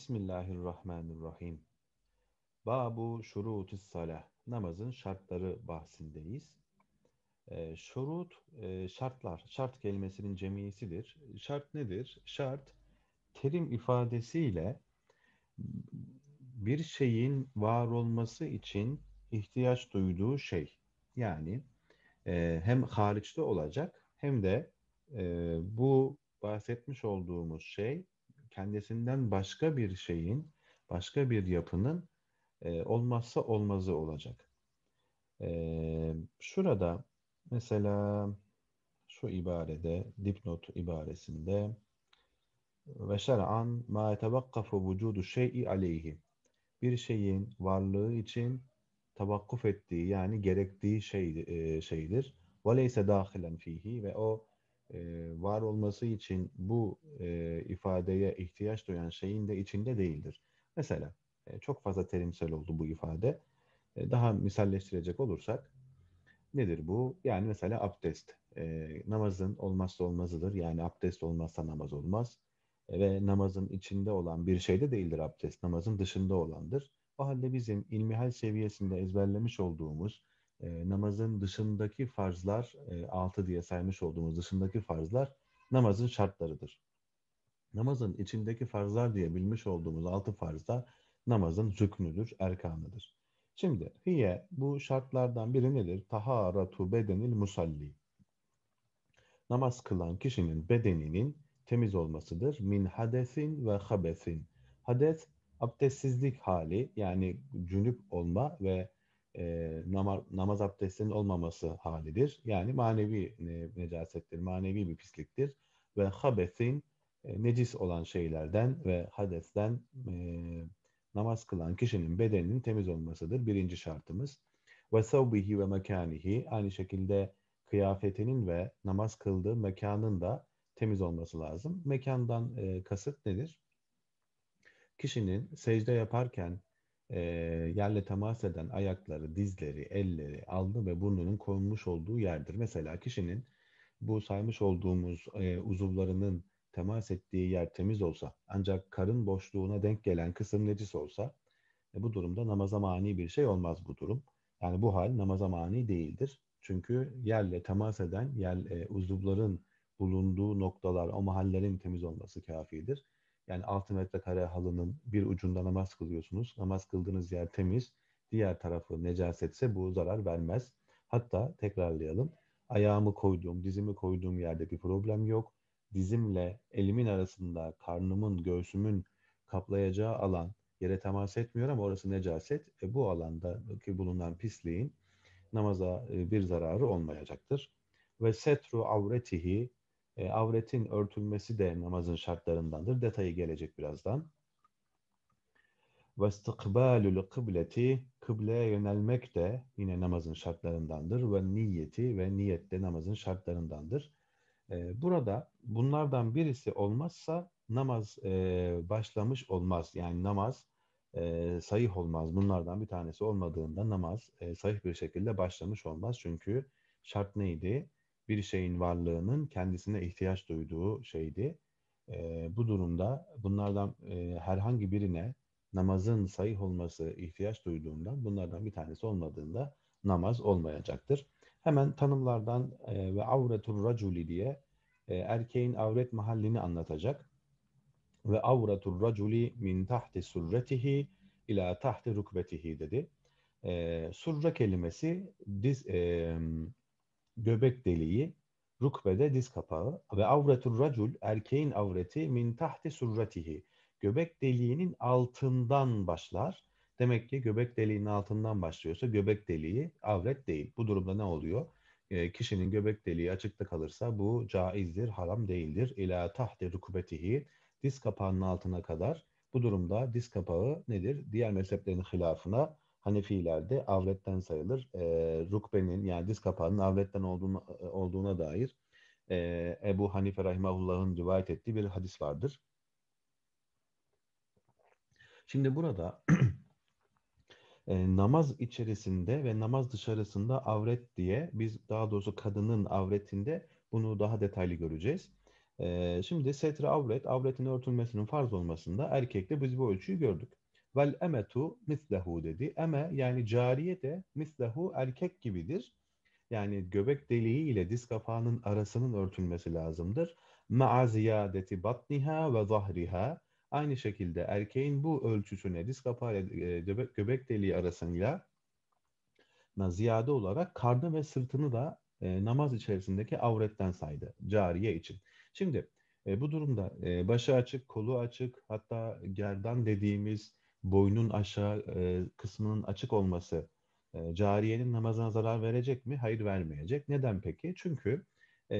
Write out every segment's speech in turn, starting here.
Bismillahirrahmanirrahim. Babu şurutus salah. Namazın şartları bahsindeyiz. E, şurut, e, şartlar. Şart kelimesinin cemiyesidir. Şart nedir? Şart, terim ifadesiyle bir şeyin var olması için ihtiyaç duyduğu şey. Yani e, hem hariçte olacak hem de e, bu bahsetmiş olduğumuz şey kendisinden başka bir şeyin, başka bir yapının e, olmazsa olmazı olacak. E, şurada mesela şu ibarede, dipnot ibaresinde ve şer'an ma etevakkafu vücudu şey'i aleyhi bir şeyin varlığı için tabakkuf ettiği yani gerektiği şey, e, şeydir. Ve leyse dahilen fihi ve o var olması için bu e, ifadeye ihtiyaç duyan şeyin de içinde değildir. Mesela e, çok fazla terimsel oldu bu ifade. E, daha misalleştirecek olursak nedir bu? Yani mesela abdest. E, namazın olmazsa olmazıdır. Yani abdest olmazsa namaz olmaz. E, ve namazın içinde olan bir şey de değildir abdest. Namazın dışında olandır. O halde bizim ilmihal seviyesinde ezberlemiş olduğumuz e, namazın dışındaki farzlar, e, altı diye saymış olduğumuz dışındaki farzlar namazın şartlarıdır. Namazın içindeki farzlar diye bilmiş olduğumuz altı farz da namazın rüknüdür, erkanıdır. Şimdi hiye bu şartlardan biri nedir? Taharatu bedenil musalli. Namaz kılan kişinin bedeninin temiz olmasıdır. Min hadesin ve habesin. Hades abdestsizlik hali yani cünüp olma ve e, namaz, abdestinin olmaması halidir. Yani manevi e, necasettir, manevi bir pisliktir. Ve habesin e, necis olan şeylerden ve hadesten e, namaz kılan kişinin bedeninin temiz olmasıdır. Birinci şartımız. Ve savbihi ve mekanihi aynı şekilde kıyafetinin ve namaz kıldığı mekanın da temiz olması lazım. Mekandan e, kasıt nedir? Kişinin secde yaparken e, yerle temas eden ayakları, dizleri, elleri, alnı ve burnunun konmuş olduğu yerdir. Mesela kişinin bu saymış olduğumuz e, uzuvlarının temas ettiği yer temiz olsa ancak karın boşluğuna denk gelen kısım necis olsa e, bu durumda namaza mani bir şey olmaz bu durum. Yani bu hal namaza mani değildir. Çünkü yerle temas eden yer, e, uzuvların bulunduğu noktalar, o mahallerin temiz olması kafidir. Yani 6 metrekare halının bir ucunda namaz kılıyorsunuz. Namaz kıldığınız yer temiz. Diğer tarafı necasetse bu zarar vermez. Hatta tekrarlayalım. Ayağımı koyduğum, dizimi koyduğum yerde bir problem yok. Dizimle elimin arasında karnımın, göğsümün kaplayacağı alan yere temas etmiyor ama orası necaset. E, bu alandaki bulunan pisliğin namaza e, bir zararı olmayacaktır. Ve setru avretihi e, avretin örtülmesi de namazın şartlarındandır. Detayı gelecek birazdan. İstikbalül kıbleti kıbleye yönelmek de yine namazın şartlarındandır ve niyeti ve niyet de namazın şartlarındandır. E, burada bunlardan birisi olmazsa namaz e, başlamış olmaz. Yani namaz e, sahih olmaz. Bunlardan bir tanesi olmadığında namaz e, sahih bir şekilde başlamış olmaz. Çünkü şart neydi? Bir şeyin varlığının kendisine ihtiyaç duyduğu şeydi. E, bu durumda bunlardan e, herhangi birine namazın sahih olması ihtiyaç duyduğundan bunlardan bir tanesi olmadığında namaz olmayacaktır. Hemen tanımlardan e, ve avretur raculi diye e, erkeğin avret mahallini anlatacak. Ve avretur raculi min tahti surretihi ila tahti rukbetihi dedi. E, surre kelimesi diz, e, göbek deliği, rukbede diz kapağı ve avretur racul erkeğin avreti min tahti surratihi göbek deliğinin altından başlar. Demek ki göbek deliğinin altından başlıyorsa göbek deliği avret değil. Bu durumda ne oluyor? E, kişinin göbek deliği açıkta kalırsa bu caizdir, haram değildir. İla tahti rukbetihi diz kapağının altına kadar. Bu durumda diz kapağı nedir? Diğer mezheplerin hilafına Hanefilerde avretten sayılır. E, rukbenin yani diz kapağının avretten olduğuna, olduğuna dair e, Ebu Hanife Rahimahullah'ın rivayet ettiği bir hadis vardır. Şimdi burada e, namaz içerisinde ve namaz dışarısında avret diye biz daha doğrusu kadının avretinde bunu daha detaylı göreceğiz. E, şimdi setre avret, avretin örtülmesinin farz olmasında erkekte biz bu ölçüyü gördük. Vel emetu mislehu dedi. Eme yani cariye de mislehu erkek gibidir. Yani göbek deliği ile diz kapağının arasının örtülmesi lazımdır. Ma'a ziyadeti batniha ve zahriha. Aynı şekilde erkeğin bu ölçüsüne diz kapağı ile e, göbek, deliği arasıyla ziyade olarak karnı ve sırtını da e, namaz içerisindeki avretten saydı cariye için. Şimdi e, bu durumda e, başı açık, kolu açık, hatta gerdan dediğimiz boynun aşağı e, kısmının açık olması e, cariyenin namazına zarar verecek mi? Hayır vermeyecek. Neden peki? Çünkü e,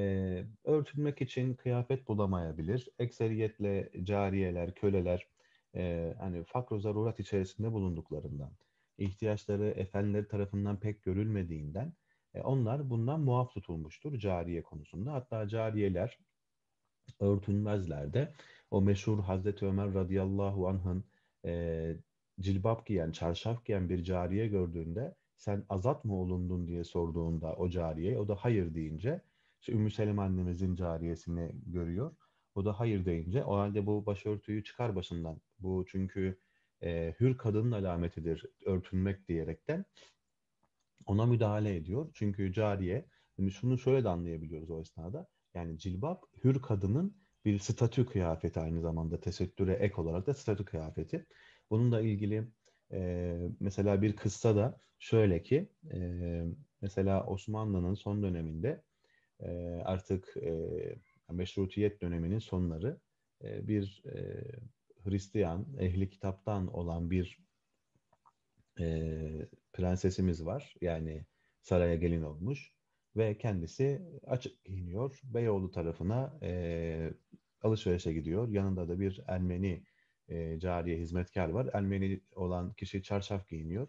örtülmek için kıyafet bulamayabilir. Ekseriyetle cariyeler, köleler e, hani fakr zarurat içerisinde bulunduklarından, ihtiyaçları efendileri tarafından pek görülmediğinden e, onlar bundan muaf tutulmuştur cariye konusunda. Hatta cariyeler örtünmezler de. O meşhur Hazreti Ömer radıyallahu anh'ın e, cilbap giyen, çarşaf giyen bir cariye gördüğünde sen azat mı olundun diye sorduğunda o cariye, o da hayır deyince işte Ümmü Selim annemizin cariyesini görüyor. O da hayır deyince o halde bu başörtüyü çıkar başından. Bu çünkü e, hür kadının alametidir örtünmek diyerekten ona müdahale ediyor. Çünkü cariye, yani şunu şöyle de anlayabiliyoruz o esnada. Yani cilbap hür kadının bir statü kıyafeti aynı zamanda tesettüre ek olarak da statü kıyafeti. Bununla ilgili e, mesela bir kıssa da şöyle ki e, mesela Osmanlı'nın son döneminde e, artık e, meşrutiyet döneminin sonları e, bir e, Hristiyan ehli kitaptan olan bir e, prensesimiz var. Yani saraya gelin olmuş ve kendisi açık giyiniyor. Beyoğlu tarafına e, alışverişe gidiyor. Yanında da bir Ermeni e, cariye hizmetkar var. Ermeni olan kişi çarşaf giyiniyor.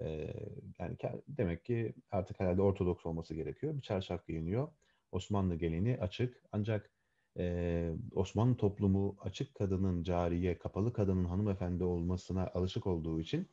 E, yani demek ki artık herhalde Ortodoks olması gerekiyor. Bir çarşaf giyiniyor. Osmanlı gelini açık. Ancak e, Osmanlı toplumu açık kadının cariye, kapalı kadının hanımefendi olmasına alışık olduğu için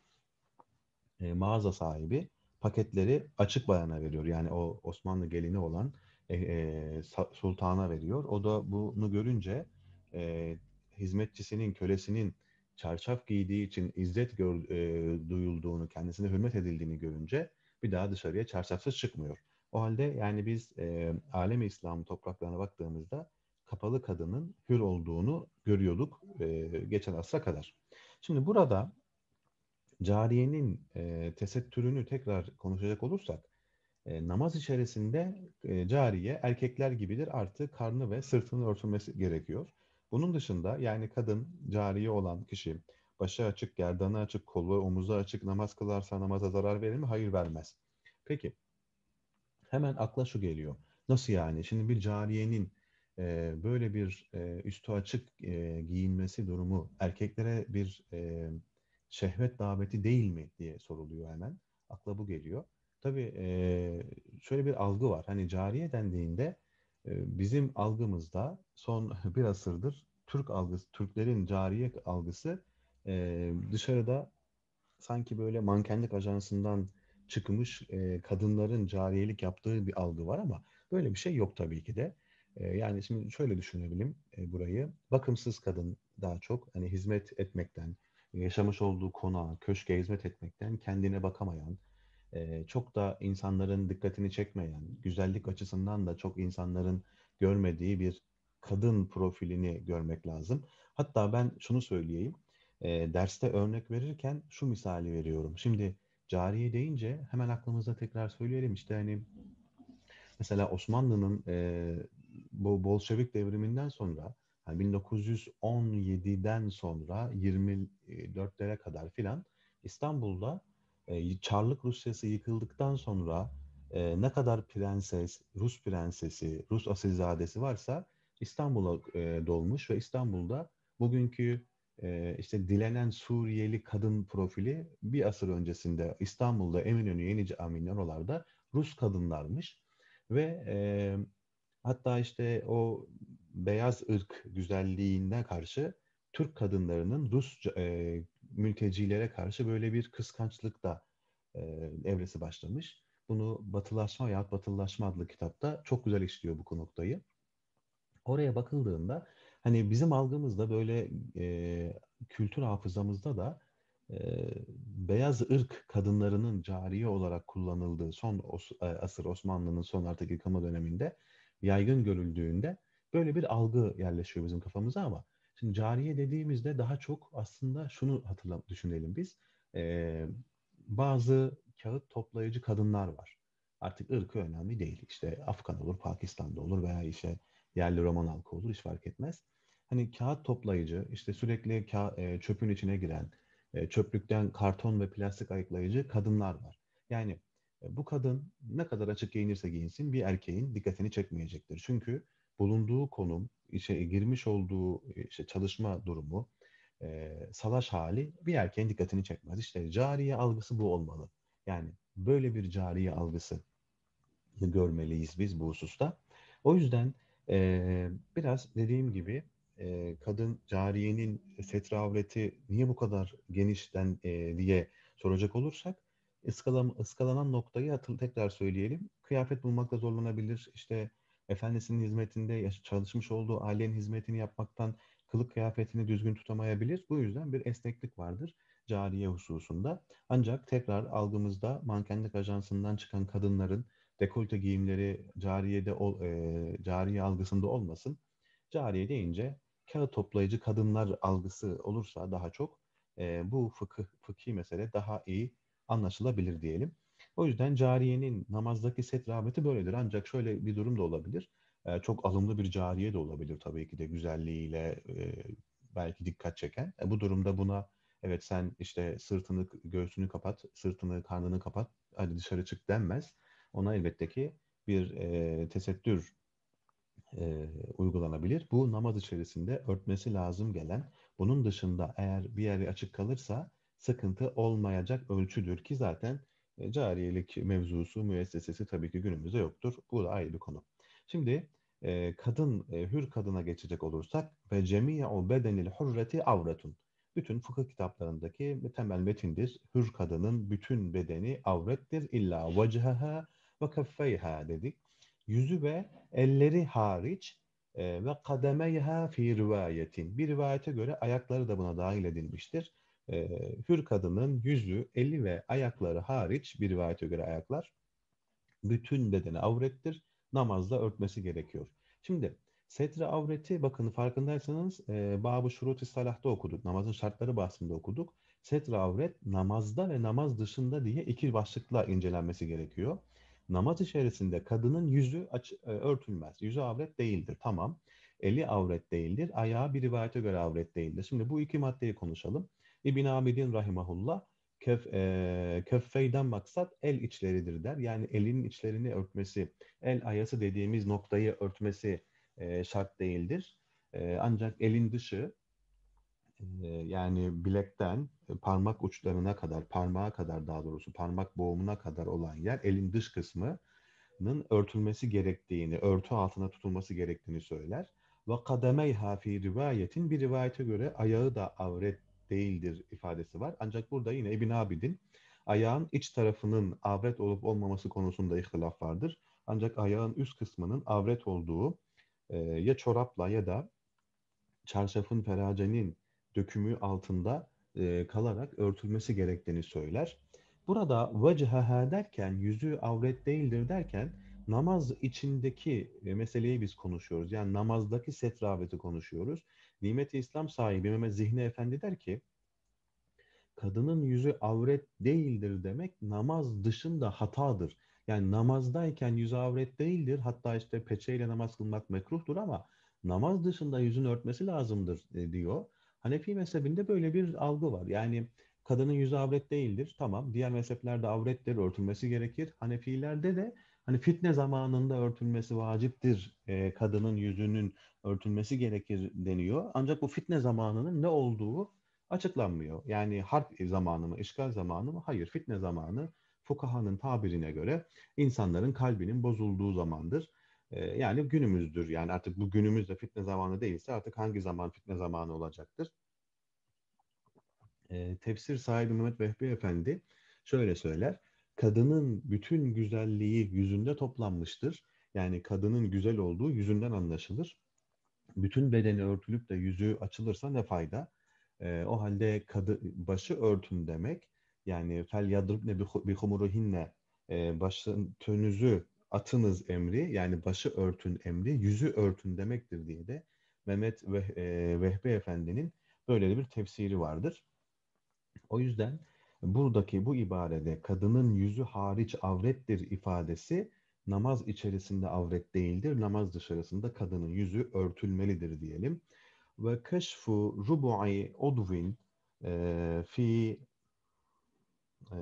e, mağaza sahibi paketleri açık bayana veriyor. Yani o Osmanlı gelini olan e, e, sultana veriyor. O da bunu görünce e, hizmetçisinin, kölesinin çarşaf giydiği için izzet gör, e, duyulduğunu, kendisine hürmet edildiğini görünce bir daha dışarıya çarşafsız çıkmıyor. O halde yani biz e, alem İslam topraklarına baktığımızda kapalı kadının hür olduğunu görüyorduk e, geçen asra kadar. Şimdi burada cariyenin e, tesettürünü tekrar konuşacak olursak e, namaz içerisinde e, cariye erkekler gibidir artı karnı ve sırtını örtülmesi gerekiyor. Bunun dışında yani kadın cariye olan kişi başı açık, gerdanı açık, kolu, omuzu açık namaz kılarsa namaza zarar verir mi? Hayır vermez. Peki hemen akla şu geliyor. Nasıl yani? Şimdi bir cariyenin e, böyle bir e, üstü açık e, giyinmesi durumu erkeklere bir e, şehvet daveti değil mi diye soruluyor hemen. Akla bu geliyor. Tabii e, şöyle bir algı var. Hani cariye dendiğinde e, bizim algımızda son bir asırdır Türk algısı, Türklerin cariye algısı e, dışarıda sanki böyle mankenlik ajansından çıkmış e, kadınların cariyelik yaptığı bir algı var ama böyle bir şey yok tabii ki de. E, yani şimdi şöyle düşünebilirim e, burayı. Bakımsız kadın daha çok hani hizmet etmekten, yaşamış olduğu konağa, köşke hizmet etmekten kendine bakamayan, çok da insanların dikkatini çekmeyen, güzellik açısından da çok insanların görmediği bir kadın profilini görmek lazım. Hatta ben şunu söyleyeyim, derste örnek verirken şu misali veriyorum. Şimdi cariye deyince hemen aklımıza tekrar söyleyelim işte hani mesela Osmanlı'nın bu Bolşevik devriminden sonra yani 1917'den sonra 24'lere kadar filan İstanbul'da e, Çarlık Rusyası yıkıldıktan sonra e, ne kadar prenses, Rus prensesi, Rus asilzadesi varsa İstanbul'a e, dolmuş ve İstanbul'da bugünkü e, işte dilenen Suriyeli kadın profili bir asır öncesinde İstanbul'da Eminönü Yeni Cami'nin oralarda Rus kadınlarmış ve e, hatta işte o beyaz ırk güzelliğine karşı Türk kadınlarının Rus e, mültecilere karşı böyle bir kıskançlık da e, evresi başlamış. Bunu Batılaşma ya Batılılaşma adlı kitapta çok güzel işliyor bu noktayı. oraya bakıldığında hani bizim algımızda böyle e, kültür hafızamızda da e, beyaz ırk kadınlarının cariye olarak kullanıldığı son os, e, asır Osmanlı'nın son artık yıkama döneminde yaygın görüldüğünde böyle bir algı yerleşiyor bizim kafamıza ama şimdi cariye dediğimizde daha çok aslında şunu hatırla düşünelim biz. E, bazı kağıt toplayıcı kadınlar var. Artık ırkı önemli değil. İşte Afgan olur, Pakistan'da olur veya işte yerli Roman halkı olur hiç fark etmez. Hani kağıt toplayıcı, işte sürekli ka- e, çöpün içine giren, e, çöplükten karton ve plastik ayıklayıcı kadınlar var. Yani e, bu kadın ne kadar açık giyinirse giyinsin bir erkeğin dikkatini çekmeyecektir. Çünkü bulunduğu konum, işe girmiş olduğu işte çalışma durumu, e, salaş hali bir erkeğin dikkatini çekmez. İşte cariye algısı bu olmalı. Yani böyle bir cariye algısı görmeliyiz biz bu hususta. O yüzden e, biraz dediğim gibi e, kadın cariyenin setre avreti niye bu kadar genişten e, diye soracak olursak ıskalam, ıskalanan noktayı hatır, tekrar söyleyelim. Kıyafet bulmakta zorlanabilir. İşte efendisinin hizmetinde çalışmış olduğu ailenin hizmetini yapmaktan kılık kıyafetini düzgün tutamayabilir. Bu yüzden bir esneklik vardır cariye hususunda. Ancak tekrar algımızda mankenlik ajansından çıkan kadınların dekolte giyimleri cariyede e, cariye algısında olmasın. Cariye deyince kağıt toplayıcı kadınlar algısı olursa daha çok e, bu fıkıh, fıkhi mesele daha iyi anlaşılabilir diyelim. O yüzden cariyenin namazdaki set rağbeti böyledir. Ancak şöyle bir durum da olabilir. E, çok alımlı bir cariye de olabilir tabii ki de güzelliğiyle e, belki dikkat çeken. E, bu durumda buna evet sen işte sırtını, göğsünü kapat, sırtını, karnını kapat, hadi dışarı çık denmez. Ona elbette ki bir e, tesettür e, uygulanabilir. Bu namaz içerisinde örtmesi lazım gelen, bunun dışında eğer bir yeri açık kalırsa sıkıntı olmayacak ölçüdür ki zaten cariyelik mevzusu, müessesesi tabii ki günümüzde yoktur. Bu da ayrı bir konu. Şimdi e, kadın, e, hür kadına geçecek olursak ve cemi'u bedenil hurreti avretun. Bütün fıkıh kitaplarındaki temel metindir. Hür kadının bütün bedeni avrettir. İlla vecehaha ve keffeyha dedik. Yüzü ve elleri hariç e, ve kademeyha fi rivayetin. Bir rivayete göre ayakları da buna dahil edilmiştir. E, hür kadının yüzü, eli ve ayakları hariç bir rivayete göre ayaklar bütün bedeni avrettir. Namazda örtmesi gerekiyor. Şimdi setre avreti bakın farkındaysanız e, Bab-ı Şurut-i Salah'ta okuduk. Namazın şartları bahsinde okuduk. Setre avret namazda ve namaz dışında diye iki başlıkla incelenmesi gerekiyor namaz içerisinde kadının yüzü aç, e, örtülmez. Yüzü avret değildir. Tamam. Eli avret değildir. Ayağı bir rivayete göre avret değildir. Şimdi bu iki maddeyi konuşalım. İbn Abidin rahimahullah kef, e, köffeyden maksat el içleridir der. Yani elinin içlerini örtmesi, el ayası dediğimiz noktayı örtmesi e, şart değildir. E, ancak elin dışı yani bilekten parmak uçlarına kadar, parmağa kadar daha doğrusu parmak boğumuna kadar olan yer elin dış kısmının örtülmesi gerektiğini, örtü altına tutulması gerektiğini söyler. Ve kademeyha fi rivayetin bir rivayete göre ayağı da avret değildir ifadesi var. Ancak burada yine İbn Abidin ayağın iç tarafının avret olup olmaması konusunda ihtilaf vardır. Ancak ayağın üst kısmının avret olduğu ya çorapla ya da çarşafın feracenin dökümü altında e, kalarak örtülmesi gerektiğini söyler. Burada vecehaha derken yüzü avret değildir derken namaz içindeki e, meseleyi biz konuşuyoruz. Yani namazdaki setraveti konuşuyoruz. Nimet-i İslam sahibi Mehmet Zihni Efendi der ki kadının yüzü avret değildir demek namaz dışında hatadır. Yani namazdayken yüzü avret değildir. Hatta işte peçeyle namaz kılmak mekruhtur ama namaz dışında yüzünü örtmesi lazımdır e, diyor. Hanefi mezhebinde böyle bir algı var. Yani kadının yüzü avret değildir. Tamam. Diğer mezheplerde avrettir, örtülmesi gerekir. Hanefilerde de hani fitne zamanında örtülmesi vaciptir. E, kadının yüzünün örtülmesi gerekir deniyor. Ancak bu fitne zamanının ne olduğu açıklanmıyor. Yani harp zamanı mı, işgal zamanı mı? Hayır. Fitne zamanı fukahanın tabirine göre insanların kalbinin bozulduğu zamandır yani günümüzdür. Yani artık bu günümüzde fitne zamanı değilse artık hangi zaman fitne zamanı olacaktır? E, tefsir sahibi Mehmet Vehbi Efendi şöyle söyler. Kadının bütün güzelliği yüzünde toplanmıştır. Yani kadının güzel olduğu yüzünden anlaşılır. bütün bedeni örtülüp de yüzü açılırsa ne fayda? E, o halde kadı, başı örtün demek yani fel yadribne bi humuruhinne e, başın tönüzü atınız emri yani başı örtün emri yüzü örtün demektir diye de Mehmet Veh, e, Efendi'nin böyle bir tefsiri vardır. O yüzden buradaki bu ibarede kadının yüzü hariç avrettir ifadesi namaz içerisinde avret değildir. Namaz dışarısında kadının yüzü örtülmelidir diyelim. Ve keşfu rubu'i udvin e, fi e,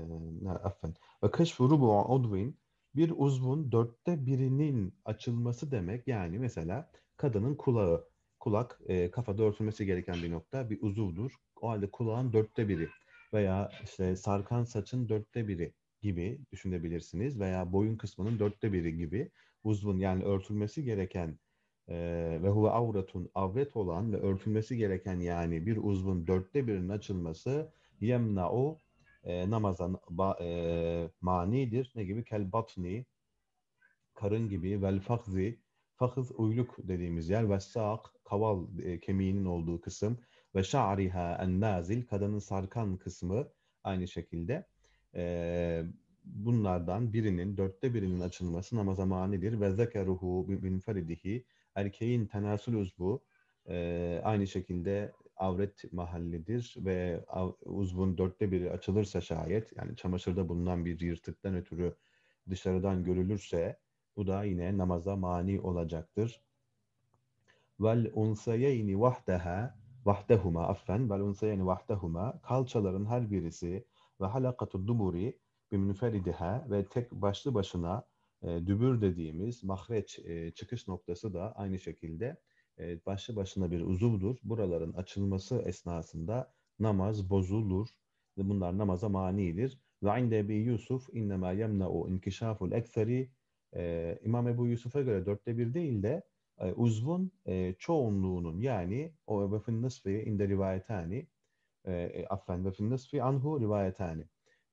affen ve keşfu rubu'i udvin bir uzvun dörtte birinin açılması demek. Yani mesela kadının kulağı, kulak e, kafada örtülmesi gereken bir nokta bir uzuvdur. O halde kulağın dörtte biri veya işte sarkan saçın dörtte biri gibi düşünebilirsiniz veya boyun kısmının dörtte biri gibi uzvun yani örtülmesi gereken ve huve avratun avret olan ve örtülmesi gereken yani bir uzvun dörtte birinin açılması yemna'u e, namaza ba, e, manidir. Ne gibi? Kel batni karın gibi vel fakzi fakız uyluk dediğimiz yer ve sağ kaval e, kemiğinin olduğu kısım ve şa'riha en nazil kadının sarkan kısmı aynı şekilde. E, bunlardan birinin dörtte birinin açılması namaza manidir. Ve zekeruhu bin feridihi erkeğin tenasül uzvu e, aynı şekilde avret mahallidir. Ve uzvun dörtte biri açılırsa şayet yani çamaşırda bulunan bir yırtıktan ötürü dışarıdan görülürse bu da yine namaza mani olacaktır. Vel unsayeyni vahdeha vahdehuma affen vel unsayeyni vahdehuma kalçaların her birisi ve halakatu duburi bimnüferidiha ve tek başlı başına e, dübür dediğimiz mahreç e, çıkış noktası da aynı şekilde e, başlı başına bir uzuvdur. Buraların açılması esnasında namaz bozulur. Bunlar namaza manidir. Ve inde Ebi Yusuf innema yemna'u inkişaful ekseri e, İmam Ebu Yusuf'a göre dörtte bir değil de e, uzvun e, çoğunluğunun yani o ve fin nısfi inde rivayetani e, e, affen ve fin anhu rivayetani.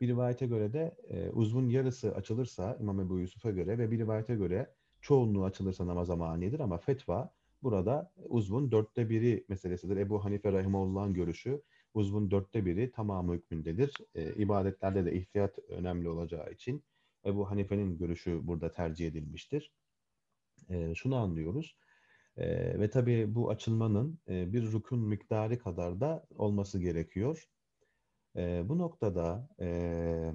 Bir rivayete göre de e, uzvun yarısı açılırsa İmam Ebu Yusuf'a göre ve bir rivayete göre çoğunluğu açılırsa namaza manidir ama fetva burada uzvun dörtte biri meselesidir. Ebu Hanife Rahimullah'ın görüşü uzvun dörtte biri tamamı hükmündedir. E, ibadetlerde de ihtiyat önemli olacağı için Ebu Hanife'nin görüşü burada tercih edilmiştir. E, şunu anlıyoruz. E, ve tabii bu açılmanın e, bir rukun miktarı kadar da olması gerekiyor. E, bu noktada e,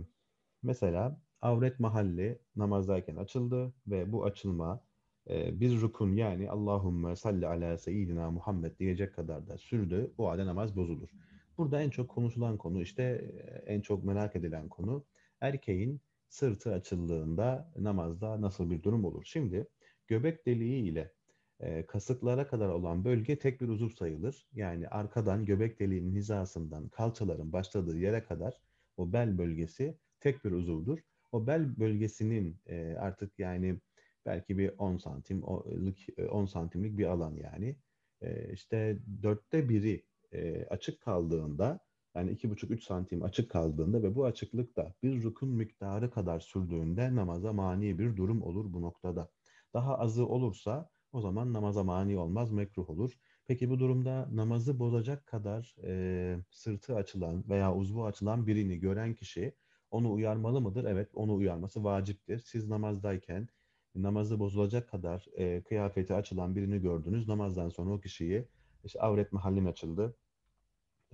mesela avret mahalli namazdayken açıldı ve bu açılma e, bir rukun yani Allahümme salli ala seyyidina Muhammed diyecek kadar da sürdü. O halde namaz bozulur. Burada en çok konuşulan konu işte e, en çok merak edilen konu erkeğin sırtı açıldığında namazda nasıl bir durum olur? Şimdi göbek deliği ile e, kasıklara kadar olan bölge tek bir uzuv sayılır. Yani arkadan göbek deliğinin hizasından kalçaların başladığı yere kadar o bel bölgesi tek bir uzuvdur. O bel bölgesinin e, artık yani belki bir 10 santimlik 10 santimlik bir alan yani e, işte dörtte biri e, açık kaldığında yani iki buçuk üç santim açık kaldığında ve bu açıklık da bir rukun miktarı kadar sürdüğünde namaza mani bir durum olur bu noktada. Daha azı olursa o zaman namaza mani olmaz, mekruh olur. Peki bu durumda namazı bozacak kadar e, sırtı açılan veya uzvu açılan birini gören kişi onu uyarmalı mıdır? Evet, onu uyarması vaciptir. Siz namazdayken namazı bozulacak kadar e, kıyafeti açılan birini gördünüz. Namazdan sonra o kişiyi işte avret mahallin açıldı.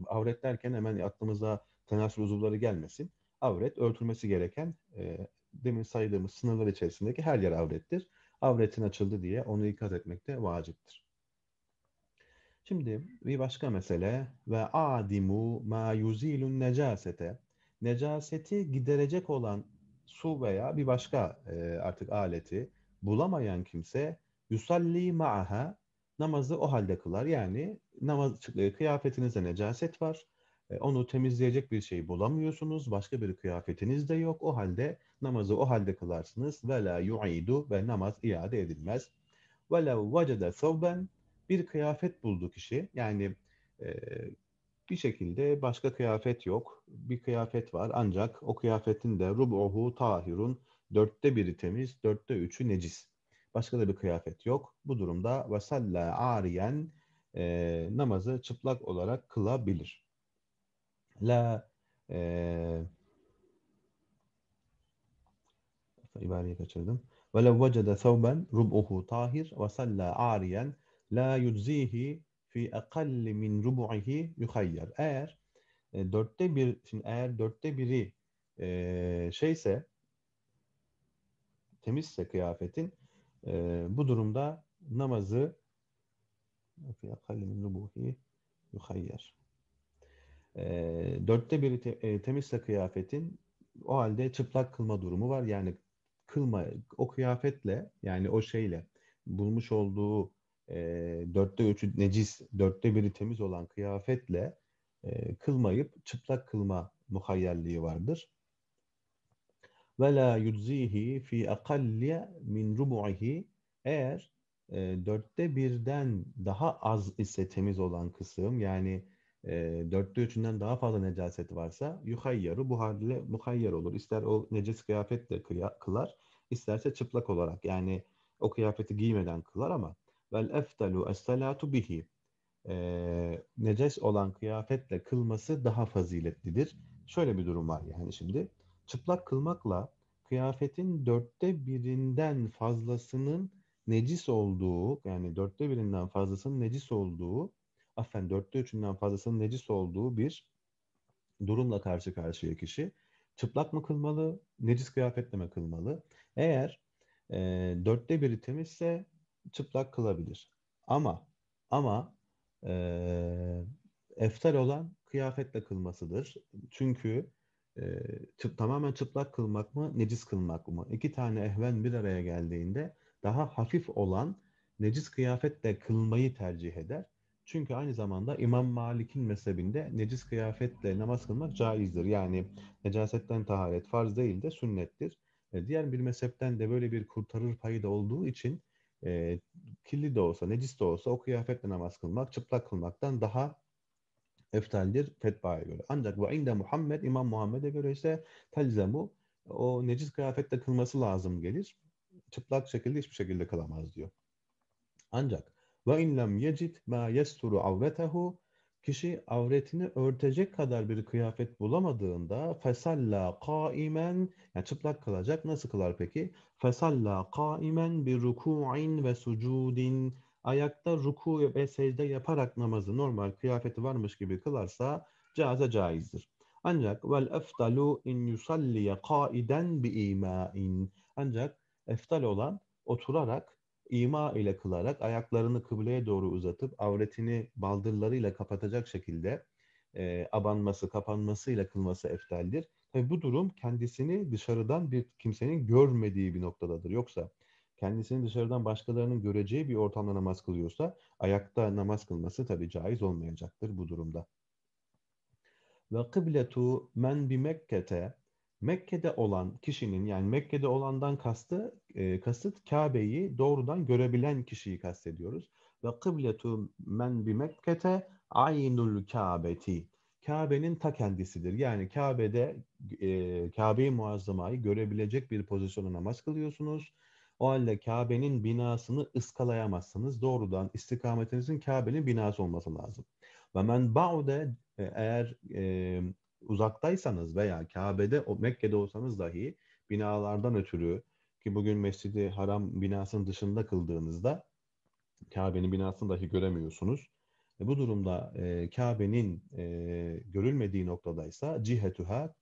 Avret derken hemen aklımıza tenasül uzuvları gelmesin. Avret örtülmesi gereken e, demin saydığımız sınırlar içerisindeki her yer avrettir. Avretin açıldı diye onu ikaz etmek de vaciptir. Şimdi bir başka mesele ve adimu ma yuzilun necasete necaseti giderecek olan su veya bir başka e, artık aleti bulamayan kimse yusalli ma'aha namazı o halde kılar. Yani namaz e, kıyafetinizde necaset var. E, onu temizleyecek bir şey bulamıyorsunuz. Başka bir kıyafetiniz de yok. O halde namazı o halde kılarsınız. Ve la yu'idu ve namaz iade edilmez. Ve la vecede thawben bir kıyafet buldu kişi. Yani e, bir şekilde başka kıyafet yok. Bir kıyafet var ancak o kıyafetin de rubuhu tahirun dörtte biri temiz, dörtte üçü necis. Başka da bir kıyafet yok. Bu durumda ve salla ariyen e, namazı çıplak olarak kılabilir. La e, ibareyi kaçırdım. وَلَوْ وَجَدَ ثَوْبًا رُبْعُهُ طَاهِرْ وَصَلَّى عَارِيًا لَا يُجْزِيهِ fi اَقَلِّ min rubu'ihi yuhayyar. Eğer e, dörtte bir, şimdi eğer dörtte biri e, şeyse temizse kıyafetin e, bu durumda namazı fi اَقَلِّ min rubu'ihi yuhayyar. e, dörtte biri te, e, temizse kıyafetin o halde çıplak kılma durumu var. Yani kılma o kıyafetle yani o şeyle bulmuş olduğu e, dörtte üçü necis, dörtte biri temiz olan kıyafetle e, kılmayıp çıplak kılma muhayyerliği vardır. Ve la yudzihi fi akalli min rubu'ihi eğer e, dörtte birden daha az ise temiz olan kısım yani dörtte üçünden daha fazla necaset varsa yuhayyaru bu halde muhayyer olur. İster o necis kıyafetle kılar, isterse çıplak olarak yani o kıyafeti giymeden kılar ama vel eftalu es-salatu bihi e, neces olan kıyafetle kılması daha faziletlidir. Şöyle bir durum var yani şimdi çıplak kılmakla kıyafetin dörtte birinden fazlasının necis olduğu yani dörtte birinden fazlasının necis olduğu affen dörtte üçünden fazlasının necis olduğu bir durumla karşı karşıya kişi çıplak mı kılmalı, necis kıyafetle mi kılmalı? Eğer e, dörtte biri temizse çıplak kılabilir. Ama ama e, eftal olan kıyafetle kılmasıdır. Çünkü e, çıp, tamamen çıplak kılmak mı, necis kılmak mı? İki tane ehven bir araya geldiğinde daha hafif olan necis kıyafetle kılmayı tercih eder. Çünkü aynı zamanda İmam Malik'in mezhebinde necis kıyafetle namaz kılmak caizdir. Yani necasetten taharet farz değil de sünnettir. E, diğer bir mezhepten de böyle bir kurtarır payı da olduğu için e, kirli de olsa, necis de olsa o kıyafetle namaz kılmak, çıplak kılmaktan daha eftaldir fetvaya göre. Ancak ve inde Muhammed, İmam Muhammed'e göre ise telzemu o necis kıyafetle kılması lazım gelir. Çıplak şekilde hiçbir şekilde kılamaz diyor. Ancak ve in lem yecid ma yesturu avretehu kişi avretini örtecek kadar bir kıyafet bulamadığında fesalla kaimen yani çıplak kılacak. Nasıl kılar peki? Fesalla kaimen bir ruku'in ve sucudin ayakta ruku ve secde yaparak namazı normal kıyafeti varmış gibi kılarsa caze caizdir. Ancak vel eftalu in yusalliye kaiden bi imain. Ancak eftal olan oturarak ima ile kılarak ayaklarını kıbleye doğru uzatıp avretini baldırlarıyla kapatacak şekilde e, abanması, kapanmasıyla kılması eftaldir. Tabi bu durum kendisini dışarıdan bir kimsenin görmediği bir noktadadır. Yoksa kendisini dışarıdan başkalarının göreceği bir ortamda namaz kılıyorsa ayakta namaz kılması tabi caiz olmayacaktır bu durumda. Ve kıbletu men bi Mekke'te Mekke'de olan kişinin yani Mekke'de olandan kastı e, kasıt Kabe'yi doğrudan görebilen kişiyi kastediyoruz. Ve kıbletu men bi Mekke'te aynul Kabe'ti. Kabe'nin ta kendisidir. Yani Kabe'de e, Kabe-i Muazzama'yı görebilecek bir pozisyonda namaz kılıyorsunuz. O halde Kabe'nin binasını ıskalayamazsınız. Doğrudan istikametinizin Kabe'nin binası olması lazım. Ve men ba'ude e, eğer e, uzaktaysanız veya Kabe'de, Mekke'de olsanız dahi binalardan ötürü ki bugün Mescidi Haram binasının dışında kıldığınızda Kabe'nin binasını dahi göremiyorsunuz. E bu durumda e, Kabe'nin e, görülmediği noktadaysa cihetüha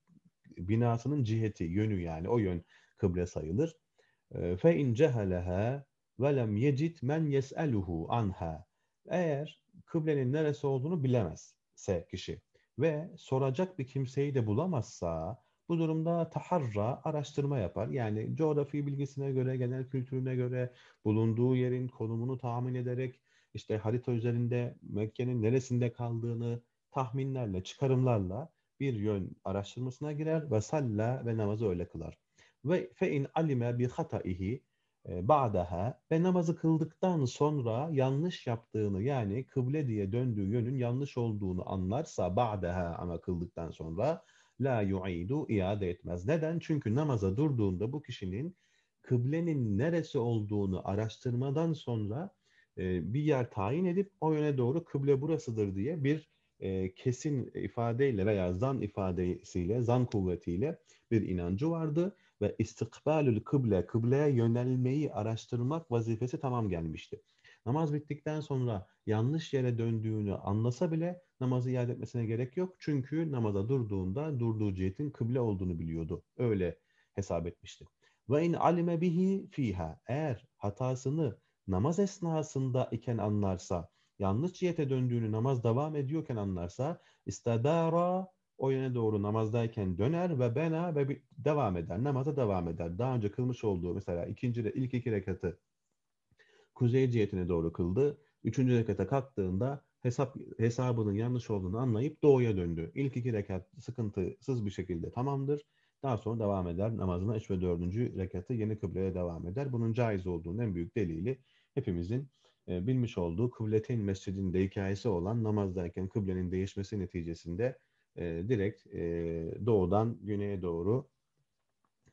binasının ciheti, yönü yani o yön kıble sayılır. E, fe in cehaleha ve lem yecid men yes'eluhu anha. Eğer kıblenin neresi olduğunu bilemezse kişi ve soracak bir kimseyi de bulamazsa bu durumda taharra araştırma yapar. Yani coğrafi bilgisine göre, genel kültürüne göre bulunduğu yerin konumunu tahmin ederek işte harita üzerinde Mekke'nin neresinde kaldığını tahminlerle, çıkarımlarla bir yön araştırmasına girer ve salla ve namazı öyle kılar. Ve fe in alime bi hataihi ba'daha ve namazı kıldıktan sonra yanlış yaptığını yani kıble diye döndüğü yönün yanlış olduğunu anlarsa ba'daha ama kıldıktan sonra la yu'idu iade etmez. Neden? Çünkü namaza durduğunda bu kişinin kıblenin neresi olduğunu araştırmadan sonra e, bir yer tayin edip o yöne doğru kıble burasıdır diye bir e, kesin ifadeyle veya zan ifadesiyle, zan kuvvetiyle bir inancı vardı ve istikbalül kıble, kıbleye yönelmeyi araştırmak vazifesi tamam gelmişti. Namaz bittikten sonra yanlış yere döndüğünü anlasa bile namazı iade etmesine gerek yok. Çünkü namaza durduğunda durduğu cihetin kıble olduğunu biliyordu. Öyle hesap etmişti. Ve in alime bihi fiha. Eğer hatasını namaz esnasında iken anlarsa, yanlış cihete döndüğünü namaz devam ediyorken anlarsa, istedara o yöne doğru namazdayken döner ve bena ve devam eder. Namaza devam eder. Daha önce kılmış olduğu mesela ikinci de ilk iki rekatı kuzey cihetine doğru kıldı. Üçüncü rekata kalktığında hesap hesabının yanlış olduğunu anlayıp doğuya döndü. İlk iki rekat sıkıntısız bir şekilde tamamdır. Daha sonra devam eder. Namazına 3 ve 4. rekatı yeni kıbleye devam eder. Bunun caiz olduğunun en büyük delili hepimizin e, bilmiş olduğu Kıbleteyn Mescidinde hikayesi olan namazdayken kıblenin değişmesi neticesinde e, direkt e, doğudan güneye doğru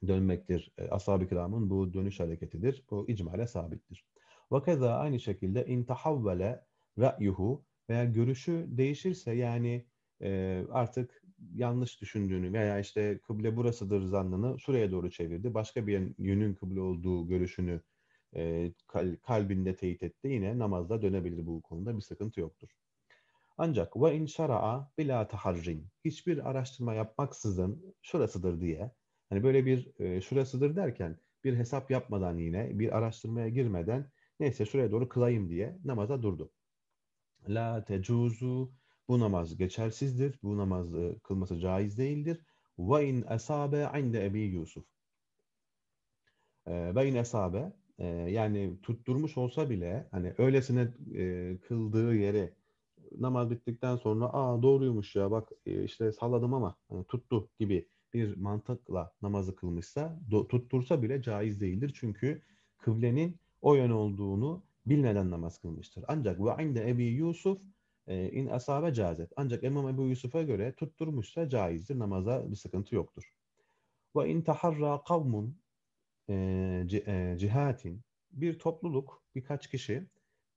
dönmektir. E, Ashab-ı kiramın bu dönüş hareketidir. Bu icmale sabittir. Vakeza aynı şekilde intahavvele ra'yuhu veya görüşü değişirse yani e, artık yanlış düşündüğünü veya işte kıble burasıdır zannını şuraya doğru çevirdi. Başka bir yönün kıble olduğu görüşünü e, kalbinde teyit etti. Yine namazda dönebilir bu konuda bir sıkıntı yoktur. Ancak ve in şara'a bila taharrin hiçbir araştırma yapmaksızın şurasıdır diye hani böyle bir e, şurasıdır derken bir hesap yapmadan yine bir araştırmaya girmeden neyse şuraya doğru kılayım diye namaza durdu. La tecuzu bu namaz geçersizdir. Bu namaz e, kılması caiz değildir. Ve in esabe inde Ebi Yusuf. Ve in esabe e, yani tutturmuş olsa bile hani öylesine e, kıldığı yere namaz bittikten sonra aa doğruymuş ya bak e, işte salladım ama hani tuttu gibi bir mantıkla namazı kılmışsa do, tuttursa bile caiz değildir. Çünkü kıblenin o yön olduğunu bilmeden namaz kılmıştır. Ancak ve inde Ebi Yusuf e, in asabe cazet. Ancak İmam Ebu Yusuf'a göre tutturmuşsa caizdir. Namaza bir sıkıntı yoktur. Ve in taharra kavmun e, e, cihatin bir topluluk, birkaç kişi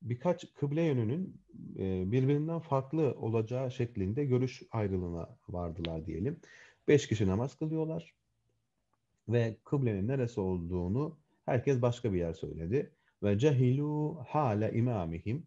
birkaç kıble yönünün birbirinden farklı olacağı şeklinde görüş ayrılığına vardılar diyelim. Beş kişi namaz kılıyorlar ve kıblenin neresi olduğunu herkes başka bir yer söyledi. Ve cehilu hale imamihim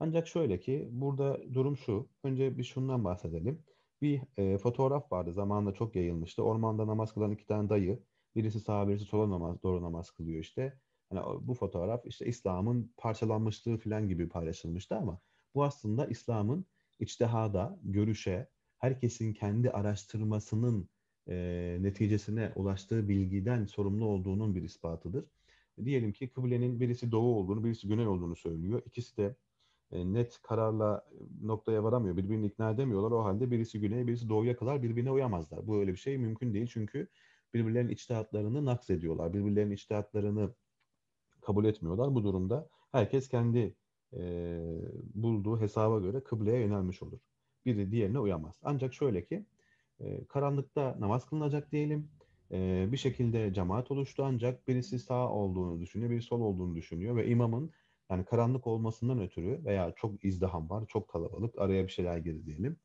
ancak şöyle ki burada durum şu. Önce bir şundan bahsedelim. Bir e, fotoğraf vardı. Zamanında çok yayılmıştı. Ormanda namaz kılan iki tane dayı. Birisi sağa birisi sola namaz, doğru namaz kılıyor işte. Yani bu fotoğraf işte İslam'ın parçalanmışlığı falan gibi paylaşılmıştı ama bu aslında İslam'ın içtihada, görüşe, herkesin kendi araştırmasının e, neticesine ulaştığı bilgiden sorumlu olduğunun bir ispatıdır. Diyelim ki kıblenin birisi doğu olduğunu, birisi güney olduğunu söylüyor. İkisi de e, net kararla noktaya varamıyor. Birbirini ikna edemiyorlar. O halde birisi güneye, birisi doğuya kadar birbirine uyamazlar. Bu öyle bir şey mümkün değil. Çünkü birbirlerinin içtihatlarını naks ediyorlar. Birbirlerinin içtihatlarını kabul etmiyorlar. Bu durumda herkes kendi e, bulduğu hesaba göre kıbleye yönelmiş olur. Biri diğerine uyamaz. Ancak şöyle ki e, karanlıkta namaz kılınacak diyelim. E, bir şekilde cemaat oluştu ancak birisi sağ olduğunu düşünüyor, biri sol olduğunu düşünüyor ve imamın yani karanlık olmasından ötürü veya çok izdiham var, çok kalabalık, araya bir şeyler girdi diyelim.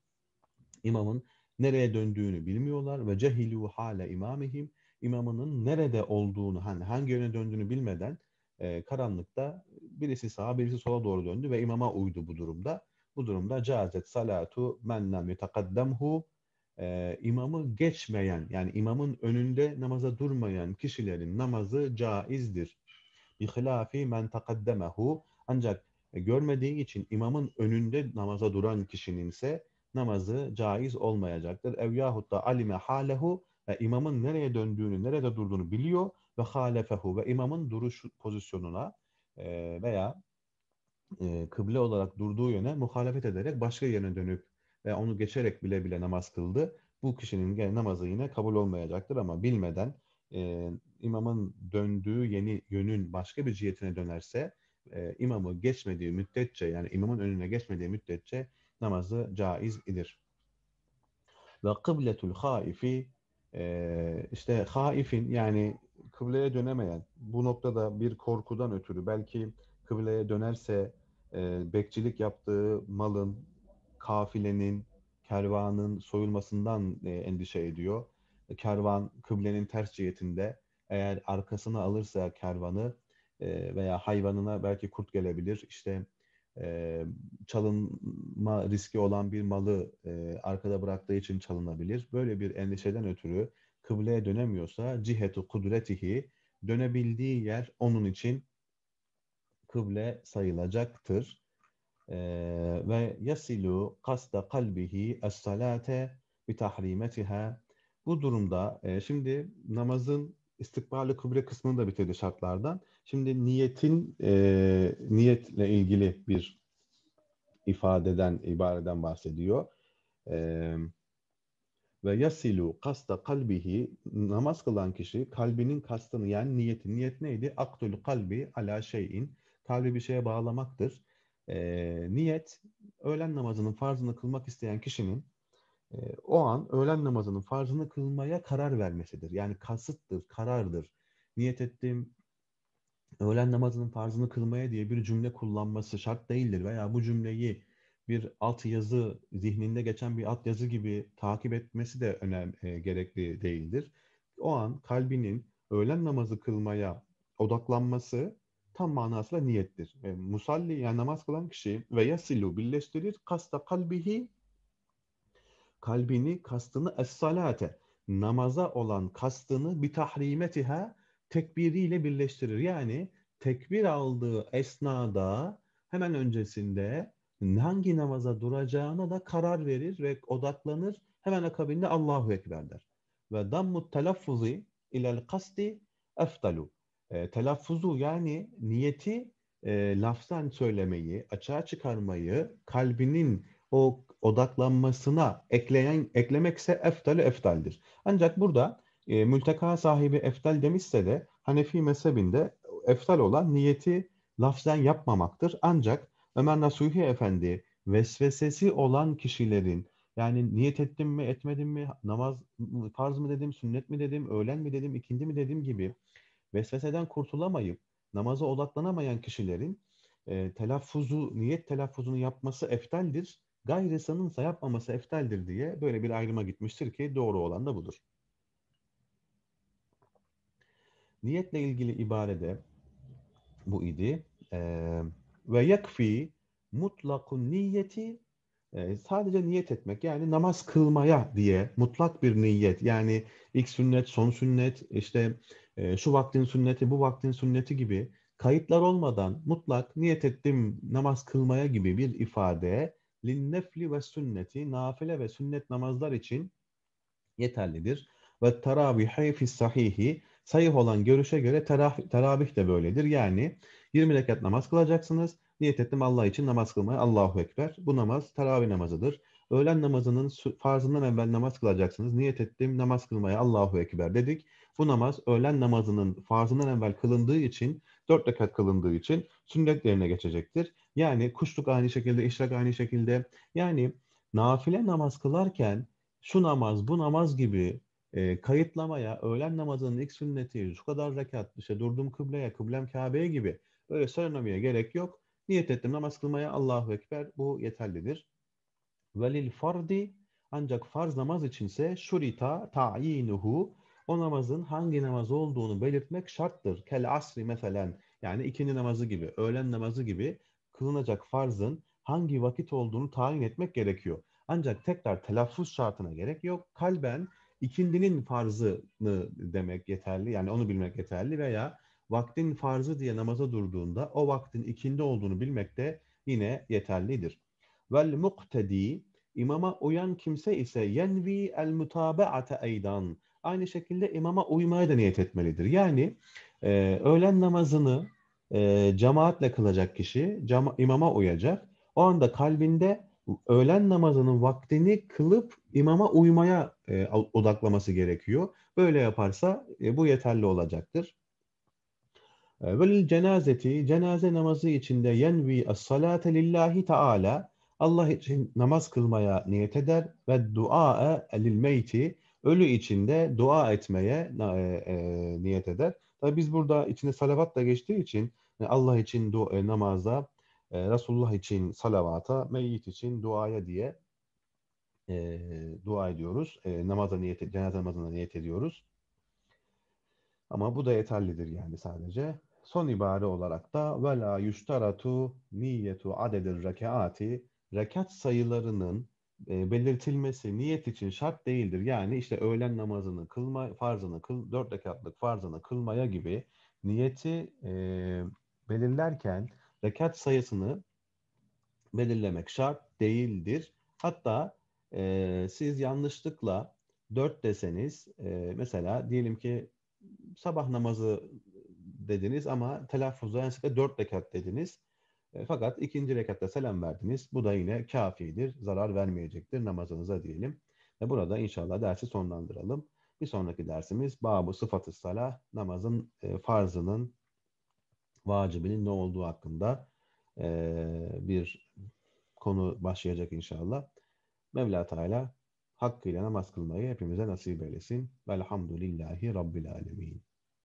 İmamın nereye döndüğünü bilmiyorlar ve cehilu hale imamihim imamının nerede olduğunu, hani hangi yöne döndüğünü bilmeden e, karanlıkta birisi sağa birisi sola doğru döndü ve imama uydu bu durumda. Bu durumda cazet salatu men lam yutakaddemhu e, imamı geçmeyen yani imamın önünde namaza durmayan kişilerin namazı caizdir bihilafi men takaddemehu ancak e, görmediği için imamın önünde namaza duran kişinin ise namazı caiz olmayacaktır. Ev yahut da alime halehu ve imamın nereye döndüğünü, nerede durduğunu biliyor ve halefehu ve imamın duruş pozisyonuna e, veya e, kıble olarak durduğu yöne muhalefet ederek başka yerine dönüp ve onu geçerek bile bile namaz kıldı. Bu kişinin namazı yine kabul olmayacaktır ama bilmeden e, imamın döndüğü yeni yönün başka bir cihetine dönerse e, imamı geçmediği müddetçe yani imamın önüne geçmediği müddetçe namazı caiz idir. Ve kıbletul haifi e, işte haifin yani kıbleye dönemeyen, bu noktada bir korkudan ötürü belki kıbleye dönerse e, bekçilik yaptığı malın, kafilenin, kervanın soyulmasından e, endişe ediyor. Kervan kıblenin ters cihetinde. Eğer arkasına alırsa kervanı e, veya hayvanına belki kurt gelebilir. İşte e, çalınma riski olan bir malı e, arkada bıraktığı için çalınabilir. Böyle bir endişeden ötürü kıbleye dönemiyorsa cihetu kudretihi dönebildiği yer onun için kıble sayılacaktır. Ee, ve yasilu kasta kalbihi es-salate bi tahrimetiha bu durumda e, şimdi namazın istikbali kıble kısmını da bitirdi şartlardan. Şimdi niyetin e, niyetle ilgili bir ifadeden, ibareden bahsediyor. E, ve yasilu kasta kalbihi namaz kılan kişi kalbinin kastını yani niyeti. Niyet neydi? Aktul kalbi ala şeyin. Kalbi bir şeye bağlamaktır. E, niyet öğlen namazının farzını kılmak isteyen kişinin e, o an öğlen namazının farzını kılmaya karar vermesidir. Yani kasıttır, karardır. Niyet ettiğim öğlen namazının farzını kılmaya diye bir cümle kullanması şart değildir veya bu cümleyi bir alt yazı zihninde geçen bir alt yazı gibi takip etmesi de önem e, gerekli değildir. O an kalbinin öğlen namazı kılmaya odaklanması tam manasıyla niyettir. E, musalli yani namaz kılan kişi ve yasilu birleştirir kasta kalbihi kalbini kastını es-salate namaza olan kastını bir tahrimetiha tekbiriyle birleştirir. Yani tekbir aldığı esnada hemen öncesinde hangi namaza duracağına da karar verir ve odaklanır. Hemen akabinde Allahu Ekber der. Ve dammu telaffuzi ilel kasti eftalu. E, telaffuzu yani niyeti e, lafzan söylemeyi, açığa çıkarmayı, kalbinin o odaklanmasına ekleyen eklemekse eftalü eftaldir. Ancak burada e, mülteka sahibi eftal demişse de Hanefi mezhebinde eftal olan niyeti lafzen yapmamaktır. Ancak Ömer Nasuhi Efendi vesvesesi olan kişilerin yani niyet ettim mi etmedim mi namaz farz mı dedim sünnet mi dedim öğlen mi dedim ikindi mi dedim gibi vesveseden kurtulamayıp namaza odaklanamayan kişilerin e, telaffuzu, niyet telaffuzunu yapması eftaldir. Gayrısının yapmaması eftaldir diye böyle bir ayrıma gitmiştir ki doğru olan da budur. Niyetle ilgili ibarede bu idi. Ee, ve yakfi mutlakun niyeti e, sadece niyet etmek yani namaz kılmaya diye mutlak bir niyet yani ilk sünnet, son sünnet, işte e, şu vaktin sünneti, bu vaktin sünneti gibi kayıtlar olmadan mutlak niyet ettim namaz kılmaya gibi bir ifade linnefli ve sünneti nafile ve sünnet namazlar için yeterlidir. Ve teravihi fi sahihi sayıh olan görüşe göre terah, teravih de böyledir. Yani 20 rekat namaz kılacaksınız. Niyet ettim Allah için namaz kılmaya. Allahu Ekber. Bu namaz teravih namazıdır. Öğlen namazının farzından evvel namaz kılacaksınız. Niyet ettim namaz kılmaya Allahu Ekber dedik. Bu namaz öğlen namazının farzından evvel kılındığı için, dört rekat kılındığı için sünnet yerine geçecektir. Yani kuşluk aynı şekilde, işrak aynı şekilde. Yani nafile namaz kılarken şu namaz, bu namaz gibi e, kayıtlamaya, öğlen namazının ilk sünneti, şu kadar rekat, işte durdum kıbleye, kıblem Kabe'ye gibi böyle söylemeye gerek yok. Niyet ettim namaz kılmaya Allahu Ekber bu yeterlidir. Velil fardi ancak farz namaz içinse şurita tayinuhu o namazın hangi namaz olduğunu belirtmek şarttır. Kel asri meselen yani ikindi namazı gibi, öğlen namazı gibi kılınacak farzın hangi vakit olduğunu tayin etmek gerekiyor. Ancak tekrar telaffuz şartına gerek yok. Kalben ikindinin farzını demek yeterli. Yani onu bilmek yeterli veya vaktin farzı diye namaza durduğunda o vaktin ikindi olduğunu bilmek de yine yeterlidir. Vel muqtedi imama uyan kimse ise yenvi el mutabaate eydan. Aynı şekilde imama uymaya da niyet etmelidir. Yani e, öğlen namazını e, cemaatle kılacak kişi cama, imama uyacak. O anda kalbinde öğlen namazının vaktini kılıp imama uymaya e, odaklaması gerekiyor. Böyle yaparsa e, bu yeterli olacaktır. E, Velil cenazeti, cenaze namazı içinde yenvi as-salate lillahi taala Allah için namaz kılmaya niyet eder ve dua lil meyti ölü içinde dua etmeye e, e, niyet eder. Tabii biz burada içinde salavat da geçtiği için e, Allah için du e, namazda, e, Resulullah için salavata, meyyit için duaya diye e, dua ediyoruz. E, namaza niyet, cenaze namazına niyet ediyoruz. Ama bu da yeterlidir yani sadece. Son ibare olarak da ve la niyetu adedir rekaati rekat sayılarının e, belirtilmesi niyet için şart değildir. Yani işte öğlen namazını kılma, farzını kıl, dört rekatlık farzını kılmaya gibi niyeti e, belirlerken rekat sayısını belirlemek şart değildir. Hatta e, siz yanlışlıkla dört deseniz e, mesela diyelim ki sabah namazı dediniz ama telaffuzda yanlışlıkla dört rekat dediniz. E, fakat ikinci rekatta selam verdiniz. Bu da yine kafidir. Zarar vermeyecektir namazınıza diyelim. Ve burada inşallah dersi sonlandıralım. Bir sonraki dersimiz Babu Sıfatı Salah, namazın e, farzının, vacibinin ne olduğu hakkında e, bir konu başlayacak inşallah. Mevla Teala hakkıyla namaz kılmayı hepimize nasip eylesin. Velhamdülillahi Rabbil Alemin.